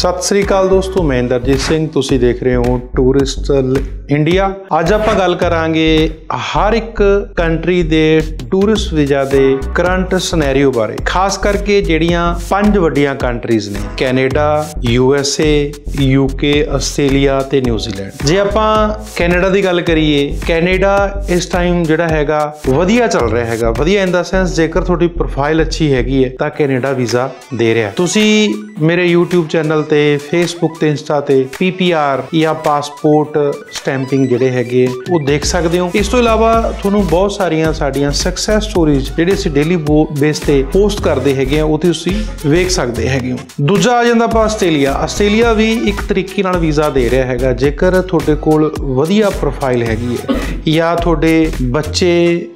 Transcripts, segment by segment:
ਸਤਿ ਸ੍ਰੀ ਅਕਾਲ ਦੋਸਤੋ, ਮੈਂ ਇੰਦਰਜੀਤ ਸਿੰਘ, ਤੁਸੀਂ ਦੇਖ ਰਹੇ ਹੋ ਟੂਰਿਸਟ ਇੰਡੀਆ ਅੱਜ ਆਪਾਂ ਗੱਲ ਕਰਾਂਗੇ ਹਰ ਇੱਕ ਕੰਟਰੀ ਦੇ ਟੂਰਿਸਟ ਵੀਜ਼ਾ ਦੇ ਕਰੰਟ ਸਿਨੈਰੀਓ ਬਾਰੇ। ਖਾਸ ਕਰਕੇ ਜਿਹੜੀਆਂ ਪੰਜ ਵੱਡੀਆਂ ਕੰਟਰੀਜ਼ ਨੇ, Canada U S A UK Australia ਤੇ ਨਿਊਜ਼ੀਲੈਂਡ ਜੇ ਆਪਾਂ ਕੈਨੇਡਾ ਦੀ ਗੱਲ ਕਰੀਏ, ਕੈਨੇਡਾ ਇਸ ਟਾਈਮ ਜਿਹੜਾ ਹੈਗਾ ਵਧੀਆ ਚੱਲ ਰਿਹਾ ਹੈਗਾ। ਵਧੀਆ ਇਨ ਦਾ ਸੈਂਸ ਜੇਕਰ ਤੁਹਾਡੀ ਪ੍ਰੋਫਾਈਲ ਅੱਛੀ ਹੈਗੀ ਹੈ, ਤਾਂ ਕੈਨੇਡਾ ਵੀਜ਼ਾ ਦੇ ਰਿਹਾ। ਤੁਸੀਂ ਮੇਰੇ YouTube ਚੈਨਲ ਤੇ Facebook ਤੇ Insta ਤੇ PPR ਜਾਂ ਪਾਸਪੋਰਟ ਸਟੈਂਪਿੰਗ ਜਿਹੜੇ ਹੈਗੇ ਉਹ ਦੇਖ ਸਕਦੇ ਹੋ। ਇਸ ਤੋਂ ਇਲਾਵਾ ਤੁਹਾਨੂੰ ਬਹੁਤ ਸਾਰੀਆਂ ਸਾਡੀਆਂ ਸਕਸੈਸ ਸਟੋਰੀਜ਼ ਜਿਹੜੇ ਅਸੀਂ ਡੇਲੀ ਬੇਸ ਤੇ ਪੋਸਟ ਕਰਦੇ ਹੈਗੇ ਆ, ਉਹ ਤੇ ਤੁਸੀਂ ਵੇਖ ਸਕਦੇ ਹੈਗੇ ਹੋ। ਦੂਜਾ ਆ ਜਾਂਦਾ ਆਪਾਂ ਆਸਟ੍ਰੇਲੀਆ। ਆਸਟ੍ਰੇਲੀਆ ਵੀ ਇੱਕ ਤਰੀਕੇ ਨਾਲ ਵੀਜ਼ਾ ਦੇ ਰਿਹਾ ਹੈਗਾ। ਜੇਕਰ ਤੁਹਾਡੇ ਕੋਲ ਵਧੀਆ ਪ੍ਰੋਫਾਈਲ ਹੈਗੀ ਹੈ ਜਾਂ ਤੁਹਾਡੇ ਬੱਚੇ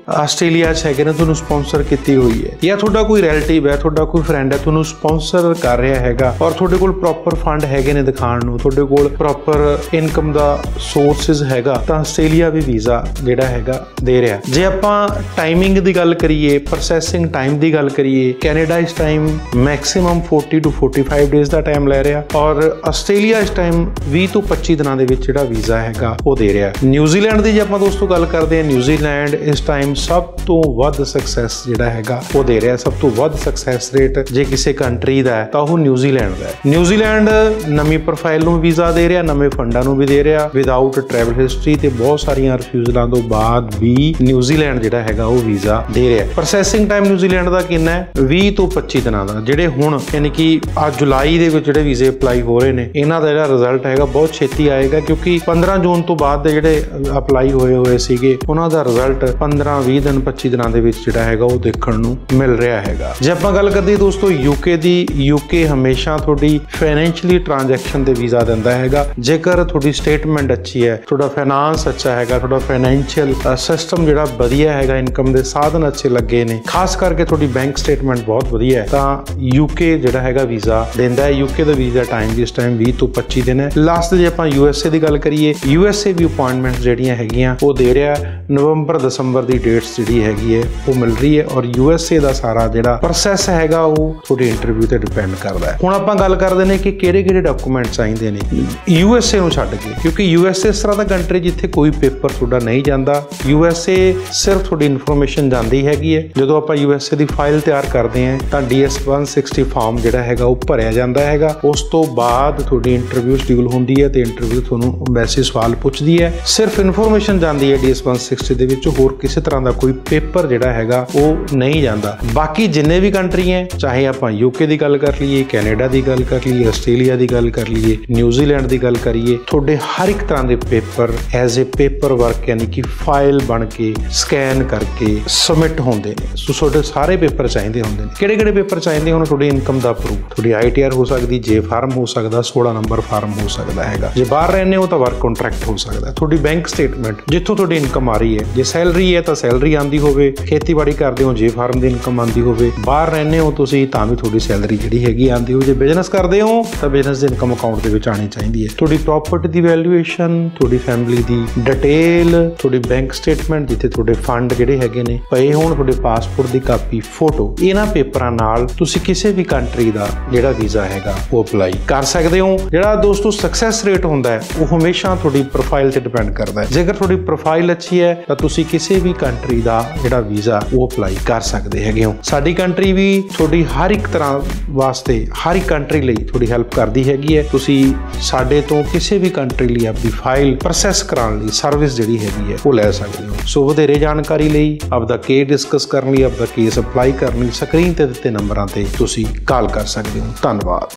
ਆਸਟ੍ਰੇਲੀਆ 'ਚ ਹੈਗੇ ਨੇ, ਤੁਹਾਨੂੰ ਸਪਾਂਸਰ ਕੀਤੀ ਹੋਈ ਹੈ। ਜਾਂ ਤੁਹਾਡਾ ਕੋਈ ਰਿਲੇਟਿਵ ਹੈ, ਤੁਹਾਡਾ ਕੋਈ ਫਰੈਂਡ ਹੈ, ਤੁਹਾਨੂੰ ਸਪਾਂਸਰ ਕਰ ਰਿਹਾ ਹੈਗਾ ਔਰ ਤੁਹਾਡੇ ਕੋਲ ਪ੍ਰੋਪਰ ਫੰਡ ਹੈਗੇ ਨੇ ਦਿਖਾਉਣ ਨੂੰ, ਤੁਹਾਡੇ ਕੋਲ ਪ੍ਰੋਪਰ ਇਨਕਮ ਦਾ ਸੋਰਸਸ ਹੈਗਾ, ਤਾਂ ਆਸਟ੍ਰੇਲੀਆ ਵੀ ਵੀਜ਼ਾ ਜਿਹੜਾ ਹੈਗਾ ਦੇ ਰਿਹਾ। ਜੇ ਆਪਾਂ ਟਾਈਮਿੰਗ ਦੀ ਗੱਲ ਕਰੀਏ ਪ੍ਰੋਸੈਸਿੰਗ ਟਾਈਮ ਦੀ ਗੱਲ ਕਰੀਏ ਕੈਨੇਡਾ ਇਸ ਟਾਈਮ ਮੈਕਸਿਮਮ 40 ਤੋਂ 45 ਡੇਜ਼ ਦਾ ਟਾਈਮ ਲੈ ਰਿਹਾ ਔਰ ਆਸਟ੍ਰੇਲੀਆ ਇਸ ਟਾਈਮ 20 ਤੋਂ 25 ਦਿਨਾਂ ਦੇ ਵਿੱਚ ਜਿਹੜਾ ਵੀਜ਼ਾ ਹੈਗਾ, ਉਹ ਦੇ ਰਿਹਾ। ਨਿਊਜ਼ੀਲੈਂਡ ਦੀ ਜੇ ਆਪਾਂ ਦੋਸਤੋ ਗੱਲ ਕਰਦੇ ਹਾਂ ਨਿਊਜ਼ੀਲੈਂਡ ਇਸ ਟਾਈਮ ਸਭ ਤੋਂ ਵੱਧ ਸਕਸੈਸ ਜਿਹੜਾ ਹੈਗਾ, ਉਹ ਦੇ ਰਿਹਾ ਸਭ ਤੋਂ ਵੱਧ ਸਕਸੈਸ ਰੇਟ ਜੇ ਕਿਸੇ ਕੰਟਰੀ ਦਾ ਹੈ, ਤਾਂ ਉਹ ਨਿਊਜ਼ੀਲੈਂਡ ਦਾ ਹੈ। ਨਿਊਜ਼ੀਲੈਂਡ ਨਵੀਂ ਪ੍ਰੋਫਾਈਲ ਨੂੰ ਵੀਜ਼ਾ ਦੇ ਰਿਹਾ, ਨਵੇਂ ਫੰਡਾਂ ਨੂੰ ਵੀ ਦੇ ਰਿਹਾ। ਵਿਦਆਊਟ ਟਰੈਵਲ ਹਿਸਟਰੀ ਤੇ ਬਹੁਤ ਸਾਰੀਆਂ ਰਿਫਿਊਜ਼ਲਾਂ ਤੋਂ ਬਾਅਦ ਵੀ ਨਿਊਜ਼ੀਲੈਂਡ ਜਿਹੜਾ ਹੈਗਾ, ਉਹ ਵੀਜ਼ਾ ਦੇ ਰਿਹਾ ਪ੍ਰੋਸੈਸਿੰਗ ਟਾਈਮ ਨਿਊਜ਼ੀਲੈਂਡ ਦਾ ਕਿੰਨਾ ਹੈ? 20 ਤੋਂ 25 ਦਿਨਾਂ ਦਾ, ਜਿਹੜੇ ਹੁਣ ਯਾਨੀ ਕਿ ਆ ਜੁਲਾਈ ਦੇ ਵਿੱਚ ਜਿਹੜੇ ਵੀਜ਼ੇ ਅਪਲਾਈ ਹੋ ਰਹੇ ਨੇ, ਇਹਨਾਂ ਦਾ ਜਿਹੜਾ ਰਿਜ਼ਲਟ ਹੈਗਾ, ਬਹੁਤ ਛੇਤੀ ਆਏਗਾ ਕਿਉਂਕਿ 15 ਜੂਨ ਤੋਂ ਬਾਅਦ ਦੇ ਜਿਹੜੇ ਅਪਲਾਈ ਹੋਏ ਹੋਏ ਸੀਗੇ, ਉਹਨਾਂ ਦਾ ਰਿਜ਼ਲਟ 15 20 ਦਿਨ 25 ਦਿਨਾਂ ਦੇ ਵਿੱਚ ਜਿਹੜਾ ਹੈਗਾ ਉਹ ਦੇਖਣ ਨੂੰ ਮਿਲ ਰਿਹਾ ਹੈਗਾ। ਜੇ ਆਪਾਂ ਗੱਲ ਕਰਦੇ ਦੋਸਤੋ ਯੂਕੇ ਦੀ ਯੂਕੇ ਹਮੇਸ਼ਾ ਤੁਹਾਡੀ ਫਾਈਨੈਂਸ਼ੀਅਲੀ ਟ੍ਰਾਂਜੈਕਸ਼ਨ ਤੇ ਵੀਜ਼ਾ ਦਿੰਦਾ ਹੈਗਾ। ਜੇਕਰ ਤੁਹਾਡੀ ਸਟੇਟਮੈਂਟ ਅੱਛੀ ਹੈ, ਤੁਹਾਡਾ ਫਾਈਨਾਂਸ ਅੱਛਾ ਹੈਗਾ, ਤੁਹਾਡਾ ਫਾਈਨੈਂਸ਼ੀਅਲ ਸਿਸਟਮ ਜਿਹੜਾ ਵਧੀਆ ਹੈਗਾ ਇਨਕਮ ਦੇ ਸਾਧਨ ਅੱਛੇ ਲੱਗੇ ਨੇ, ਖਾਸ ਕਰਕੇ ਤੁਹਾਡੀ ਬੈਂਕ ਸਟੇਟਮੈਂਟ ਬਹੁਤ ਵਧੀਆ ਹੈ, ਤਾਂ ਯੂਕੇ ਜਿਹੜਾ ਹੈਗਾ ਵੀਜ਼ਾ ਦਿੰਦਾ ਹੈ। ਯੂਕੇ ਦਾ ਵੀਜ਼ਾ ਟਾਈਮ ਜਿਸ ਟਾਈਮ 20 ਤੋਂ 25 ਦਿਨ ਹੈ। ਲਾਸਟ ਜੇ ਆਪਾਂ ਯੂਐਸਏ ਦੀ ਗੱਲ ਕਰੀਏ ਯੂਐਸਏ ਵੀ ਅਪਾਇੰਟਮੈਂਟ ਜਿਹੜੀਆਂ ਹੈਗੀਆਂ, ਉਹ ਦੇ ਰਿਹਾ ਨਵੰਬਰ ਦਸੰਬਰ ਦੀ ਡੇਟਸ ਜਿਹੜੀ ਹੈਗੀ ਹੈ, ਉਹ ਮਿਲ ਰਹੀ ਹੈ ਔਰ ਯੂ ਐਸ ਏ ਦਾ ਸਾਰਾ ਜਿਹੜਾ ਪ੍ਰੋਸੈਸ ਹੈਗਾ, ਉਹ ਤੁਹਾਡੀ ਇੰਟਰਵਿਊ ਤੇ ਡਿਪੈਂਡ ਕਰਦਾ ਹੈ। ਹੁਣ ਆਪਾਂ ਗੱਲ ਕਰਦੇ ਨੇ ਕਿ ਕਿਹੜੇ ਕਿਹੜੇ ਡਾਕੂਮੈਂਟ ਚਾਹੀਦੇ ਨੇ। ਯੂਐਸਏ ਨੂੰ ਛੱਡ ਕੇ, ਕਿਉਂਕਿ ਯੂਐਸਏ ਇਸ ਤਰ੍ਹਾਂ ਦਾ ਕੰਟਰੀ ਜਿੱਥੇ ਕੋਈ ਪੇਪਰ ਤੁਹਾਡਾ ਨਹੀਂ ਜਾਂਦਾ। ਯੂਐਸਏ ਸਿਰਫ ਤੁਹਾਡੀ ਇਨਫੋਰਮੇਸ਼ਨ ਜਾਂਦੀ ਹੈਗੀ ਹੈ। ਜਦੋਂ ਆਪਾਂ ਯੂਐਸਏ ਦੀ ਫਾਈਲ ਤਿਆਰ ਕਰਦੇ ਹਾਂ, ਤਾਂ ਡੀਐਸ 160 ਫਾਰਮ ਜਿਹੜਾ ਹੈਗਾ, ਉਹ ਭਰਿਆ ਜਾਂਦਾ ਹੈਗਾ। ਉਸ ਤੋਂ ਬਾਅਦ ਤੁਹਾਡੀ ਇੰਟਰਵਿਊ ਸ਼ਡਿਊਲ ਹੁੰਦੀ ਹੈ ਤੇ ਇੰਟਰਵਿਊ ਤੁਹਾਨੂੰ ਵੈਸੇ ਸਵਾਲ ਪੁੱਛਦੀ ਹੈ। ਸਿਰਫ ਇਨਫੋਰਮੇਸ਼ਨ ਜਾਂਦੀ ਹੈ ਡੀਐਸ 160 ਦੇ ਵਿੱਚ, ਹੋਰ ਕਿਸੇ ਤਰ੍ਹਾਂ ਦਾ ਕੋਈ ਪੇਪਰ ਜਿਹੜਾ ਹੈਗਾ ਉਹ ਨਹੀਂ ਜਾਂਦਾ। ਬਾਕੀ ਜਿੰਨੇ ਵੀ ਕੰਟਰੀ ਹੈ, ਚਾਹੇ ਆਪਾਂ ਯੂਕੇ ਦੀ ਗੱਲ ਕਰ ਲਈਏ ਕੈਨੇਡਾ ਦੀ ਗੱਲ ਕਰ ਲਈਏ ਆਸਟ੍ਰੇਲੀਆ ਦੀ ਗੱਲ ਕਰ ਲਈਏ ਨਿਊਜ਼ੀਲੈਂਡ ਦੀ ਗੱਲ ਕਰੀਏ, ਤੁਹਾਡੇ ਹਰ ਇੱਕ ਤਰ੍ਹਾਂ ਦੇ paper as a paper work ਯਾਨੀ ਕਿ ਫਾਈਲ ਬਣ ਕੇ ਸਕੈਨ ਕਰਕੇ ਸਬਮਿਟ ਹੁੰਦੇ ਨੇ। ਸੋ ਤੁਹਾਡੇ ਸਾਰੇ ਪੇਪਰ ਚਾਹੀਦੇ ਹੁੰਦੇ ਨੇ। ਕਿਹੜੇ ਕਿਹੜੇ ਪੇਪਰ ਚਾਹੀਦੇ ਹੁਣ? ਤੁਹਾਡੀ ਇਨਕਮ ਦਾ ਪ੍ਰੂਫ ਤੁਹਾਡੀ ਆਈਟੀਆਰ ਹੋ ਸਕਦੀ ਜੇ ਫਾਰਮ ਹੋ ਸਕਦਾ 16 ਨੰਬਰ ਫਾਰਮ ਹੋ ਸਕਦਾ ਹੈਗਾ। ਜੇ ਬਾਹਰ ਰਹਿੰਦੇ ਹੋ ਤਾਂ ਵਰਕ ਕੰਟਰੈਕਟ ਹੋ ਸਕਦਾ। ਤੁਹਾਡੀ ਬੈਂਕ ਸਟੇਟਮੈਂਟ ਜਿੱਥੋਂ ਤੁਹਾਡੀ ਇਨਕਮ ਆ ਰਹੀ ਹੈ, ਜੇ ਸੈਲਰੀ ਹੈ ਤਾਂ ਸੈਲਰੀ ਆਂਦੀ ਹੋਵੇ, ਖੇਤੀਬਾੜੀ ਕਰਦੇ ਹੋ, ਜੇ ਫਾਰਮ ਦੀ ਇਨਕਮ ਆਂਦੀ ਹੋਵੇ, ਬਾਹਰ ਰਹਿੰਦੇ ਹੋ ਤੁਸੀਂ, ਤਾਂ ਵੀ ਤੁਹਾਡੀ ਸੈਲਰੀ ਜਿਹੜੀ ਹੈਗੀ ਆਂਦੀ ਹੋ ਜੇ ਬਿਜ਼ਨਸ ਕਰਦੇ ਹੋ, ਤਾਂ ਬਿਜ਼ਨਸ ਦੇ ਇਨਕਮ ਅਕਾਊਂਟ ਦੇ ਵਿੱਚ ਆਣੀ ਚਾਹੀਦੀ ਹੈ। ਤੁਹਾਡੀ ਪ੍ਰਾਪਰਟੀ ਦੀ ਵੈਲਿਊਏਸ਼ਨ ਤੁਹਾਡੀ ਫੈਮਿਲੀ ਦੀ ਡਿਟੇਲ ਤੁਹਾਡੀ ਬੈਂਕ ਸਟੇਟਮੈਂਟ ਜਿੱਥੇ ਤੁਹਾਡੇ ਫੰਡ ਜਿਹੜੇ ਹੈਗੇ ਨੇ, ਪਏ ਹੋਣ ਤੁਹਾਡੇ ਪਾਸਪੋਰਟ ਦੀ ਕਾਪੀ ਫੋਟੋ ਇਹਨਾਂ ਪੇਪਰਾਂ ਨਾਲ ਤੁਸੀਂ ਕਿਸੇ ਵੀ ਕੰਟਰੀ ਦਾ ਜਿਹੜਾ ਵੀਜ਼ਾ ਹੈਗਾ, ਉਹ ਅਪਲਾਈ ਕਰ ਸਕਦੇ ਹੋ। ਜਿਹੜਾ ਦੋਸਤੋ ਸਕਸੈਸ ਰੇਟ ਹੁੰਦਾ ਹੈ, ਉਹ ਹਮੇਸ਼ਾ ਤੁਹਾਡੀ ਪ੍ਰੋਫਾਈਲ ਤੇ ਡਿਪੈਂਡ ਕਰਦਾ ਹੈ। ਜੇਕਰ ਤੁਹਾਡੀ ਪ੍ਰੋਫਾਈਲ ਅੱਛੀ ਹੈ, ਤਾਂ ਤੁਸੀਂ ਕਿਸੇ ਵੀ ਕੰਟਰੀ ਕੰਟਰੀ ਦਾ ਜਿਹੜਾ ਵੀਜ਼ਾ, ਉਹ ਅਪਲਾਈ ਕਰ ਸਕਦੇ ਹੈਗੇ ਹੋ। ਸਾਡੀ ਕੰਟਰੀ ਵੀ ਤੁਹਾਡੀ ਹਰ ਇੱਕ ਤਰ੍ਹਾਂ ਵਾਸਤੇ, ਹਰ ਇੱਕ ਕੰਟਰੀ ਲਈ ਤੁਹਾਡੀ ਹੈਲਪ ਕਰਦੀ ਹੈਗੀ ਹੈ। ਤੁਸੀਂ ਸਾਡੇ ਤੋਂ ਕਿਸੇ ਵੀ ਕੰਟਰੀ ਲਈ ਆਪਣੀ ਫਾਈਲ ਪ੍ਰੋਸੈਸ ਕਰਾਉਣ ਲਈ ਸਰਵਿਸ ਜਿਹੜੀ ਹੈਗੀ ਹੈ, ਉਹ ਲੈ ਸਕਦੇ ਹੋ। ਸੋ ਵਧੇਰੇ ਜਾਣਕਾਰੀ ਲਈ, ਆਪਦਾ ਕੇਸ ਡਿਸਕਸ ਕਰਨ ਲਈ, ਆਪਦਾ ਕੇਸ ਅਪਲਾਈ ਕਰਨ ਲਈ ਸਕਰੀਨ ਤੇ ਦਿੱਤੇ ਨੰਬਰਾਂ ਤੇ ਤੁਸੀਂ ਕਾਲ ਕਰ ਸਕਦੇ ਹੋ। ਧੰਨਵਾਦ।